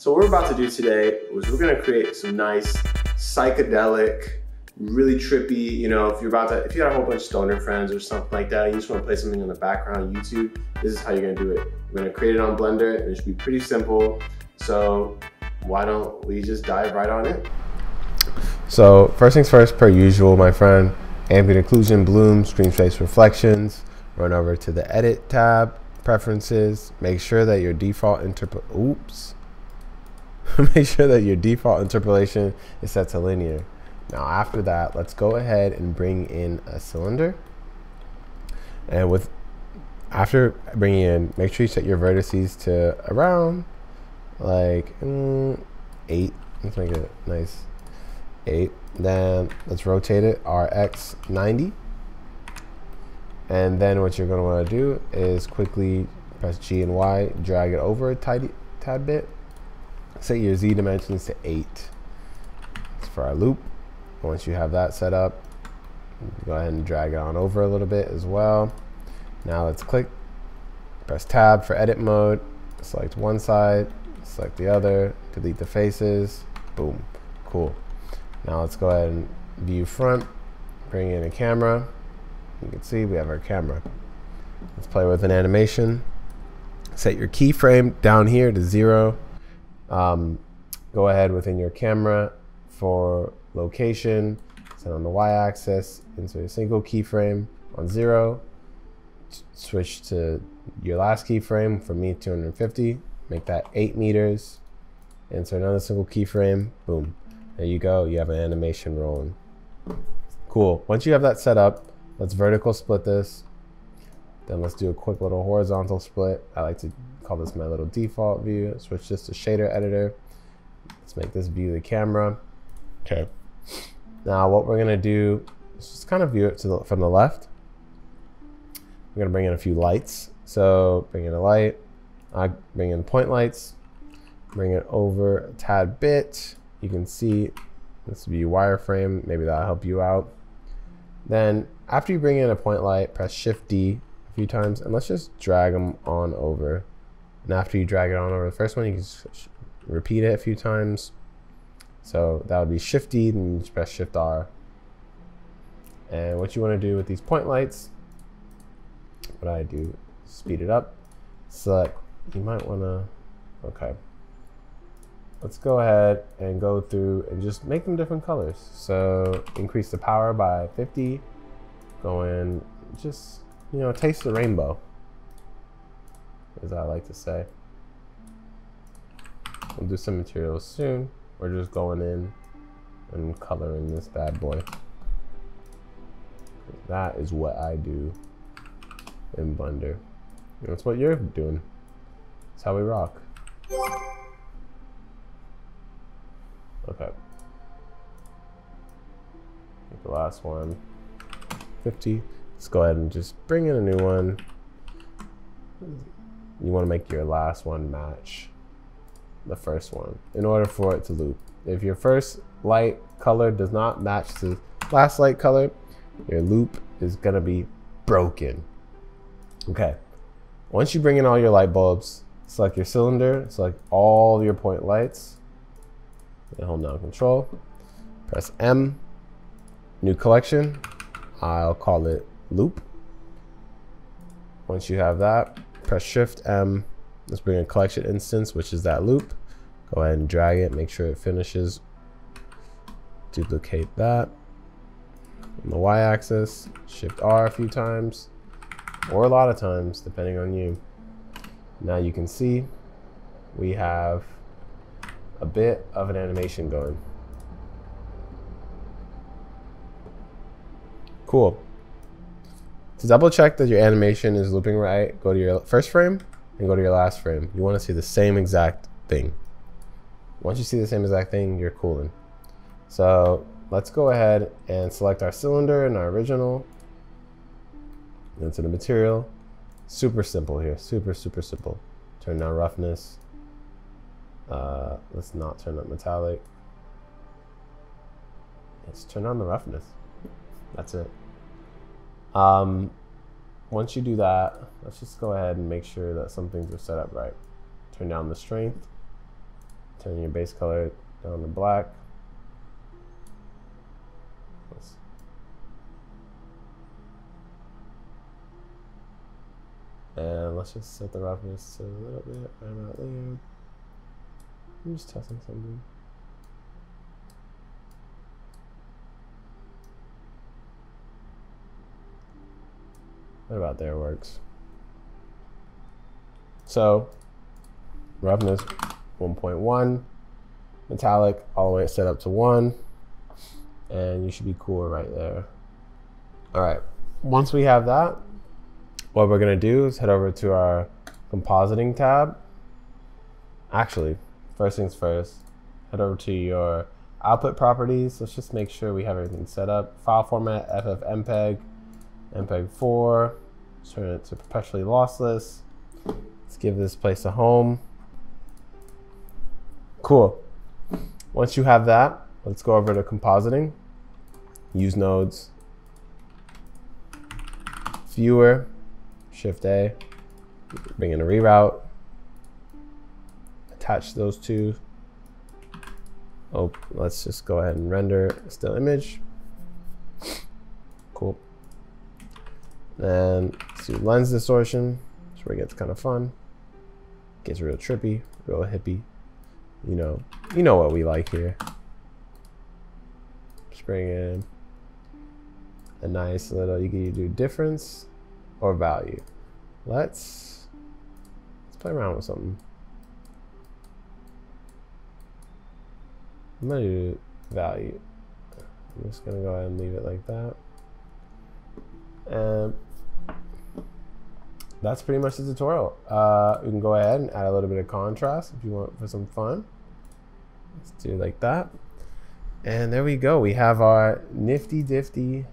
So what we're about to do today was we're gonna create some nice psychedelic, really trippy, you know, if you're about to, if you got a whole bunch of stoner friends or something like that, you just wanna play something in the background on YouTube, this is how you're gonna do it. We're gonna create it on Blender and it should be pretty simple. So why don't we just dive right on in? So first things first, per usual, my friend, ambient occlusion, bloom, screen space reflections, run over to the edit tab, preferences, make sure that your default interpol, oops, make sure that your default interpolation is set to linear. Now after that, let's go ahead and bring in a cylinder. And with after bringing in, make sure you set your vertices to around like mm, eight. Let's make it nice eight. Then let's rotate it RX 90. And then what you're gonna wanna do is quickly press G and Y, drag it over a tidy, tad bit. Set your Z dimensions to eight. It's for our loop. Once you have that set up, go ahead and drag it on over a little bit as well. Now let's click, press tab for edit mode, select one side, select the other, delete the faces, boom, cool. Now let's go ahead and view front, bring in a camera. You can see we have our camera. Let's play with an animation. Set your keyframe down here to zero. Um, go ahead within your camera for location, set on the y-axis, insert a single keyframe on zero, switch to your last keyframe for me 250, make that eight meters, insert another single keyframe, boom. There you go, you have an animation rolling. Cool, once you have that set up, let's vertical split this. Then let's do a quick little horizontal split. I like to call this my little default view. Switch this to shader editor. Let's make this view the camera. Okay. Now what we're gonna do is just kind of view it the, from the left. We're gonna bring in a few lights. So bring in a light, I bring in point lights, bring it over a tad bit. You can see this view wireframe, maybe that'll help you out. Then after you bring in a point light, press Shift D few times and let's just drag them on over. And after you drag it on over the first one, you can repeat it a few times. So that would be Shift D, then you just press Shift R. And what you want to do with these point lights, what I do, speed it up, select, you might want to, okay. Let's go ahead and go through and just make them different colors. So increase the power by 50, go in, just, you know, taste the rainbow, as I like to say. We'll do some materials soon. We're just going in and coloring this bad boy. That is what I do in Blender. That's what you're doing. That's how we rock. Okay. the last one. 50. Let's go ahead and just bring in a new one. You want to make your last one match the first one in order for it to loop. If your first light color does not match the last light color, your loop is going to be broken. Okay. Once you bring in all your light bulbs, select your cylinder, select all your point lights, and hold down control, press M, new collection, I'll call it loop. Once you have that, press shift M, let's bring a collection instance, which is that loop. Go ahead and drag it, make sure it finishes. Duplicate that on the y-axis, shift R a few times, or a lot of times, depending on you. Now you can see we have a bit of an animation going. Cool. To double check that your animation is looping right, go to your first frame and go to your last frame. You want to see the same exact thing. Once you see the same exact thing, you're cooling. So let's go ahead and select our cylinder and our original into the material. Super simple here, super, super simple. Turn down roughness, uh, let's not turn up metallic. Let's turn on the roughness. That's it. Um, once you do that, let's just go ahead and make sure that some things are set up right. Turn down the strength Turn your base color down to black. And let's just set the roughness to a little bit right about there. I'm just testing something. What about there works? So, roughness 1.1, metallic all the way set up to 1, and you should be cool right there. All right, once we have that, what we're gonna do is head over to our compositing tab. Actually, first things first, head over to your output properties. Let's just make sure we have everything set up. File format, FFmpeg, MPEG-4, turn it to perceptually lossless. Let's give this place a home. Cool. Once you have that, let's go over to compositing. Use nodes. Viewer. Shift A, bring in a reroute, attach those two. Oh, let's just go ahead and render still image. Cool. Then let's do lens distortion. That's where it gets kind of fun. Gets real trippy, real hippie. You know, you know what we like here. Just bring in a nice little, you can do difference or value. Let's let's play around with something. I'm gonna do value. I'm just gonna go ahead and leave it like that. And that's pretty much the tutorial. Uh, we can go ahead and add a little bit of contrast if you want for some fun. Let's do it like that. And there we go. We have our nifty difty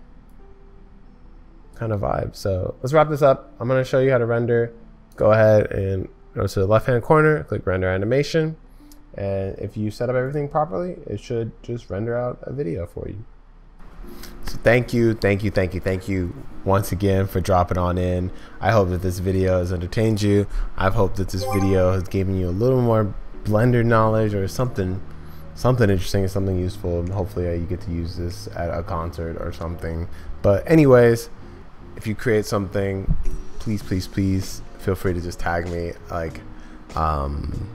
kind of vibe. So let's wrap this up. I'm going to show you how to render. Go ahead and go to the left hand corner, click render animation. And if you set up everything properly, it should just render out a video for you. So thank you, thank you, thank you, thank you once again for dropping on in. I hope that this video has entertained you. I hope that this video has given you a little more Blender knowledge or something, something interesting, something useful. And hopefully uh, you get to use this at a concert or something. But anyways, if you create something, please, please, please feel free to just tag me. Like, um,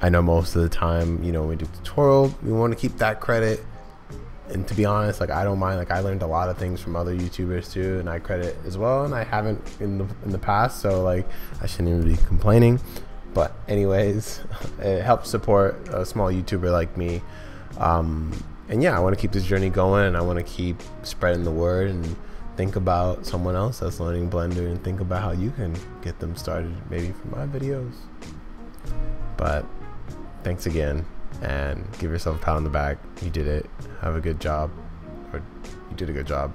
I know most of the time, you know, when we do tutorial, we want to keep that credit. And to be honest, like I don't mind. Like I learned a lot of things from other YouTubers too, and I credit as well. And I haven't in the in the past, so like I shouldn't even be complaining. But anyways, it helps support a small YouTuber like me. Um, and yeah, I want to keep this journey going, and I want to keep spreading the word and think about someone else that's learning Blender and think about how you can get them started maybe from my videos. But thanks again and give yourself a pat on the back. You did it. Have a good job. Or you did a good job.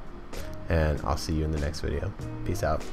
And I'll see you in the next video. Peace out.